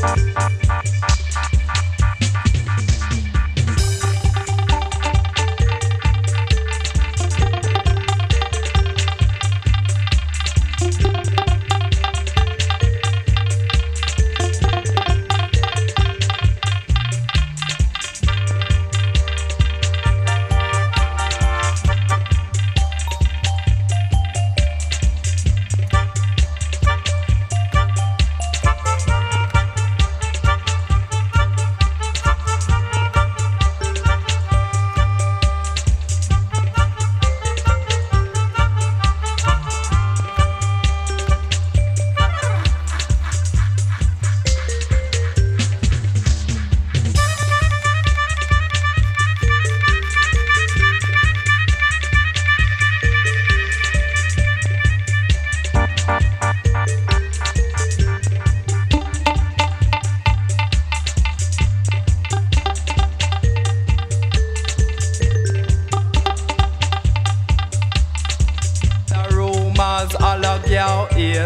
Bye.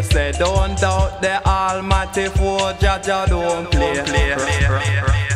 Say don't doubt the almighty for Jah don't play.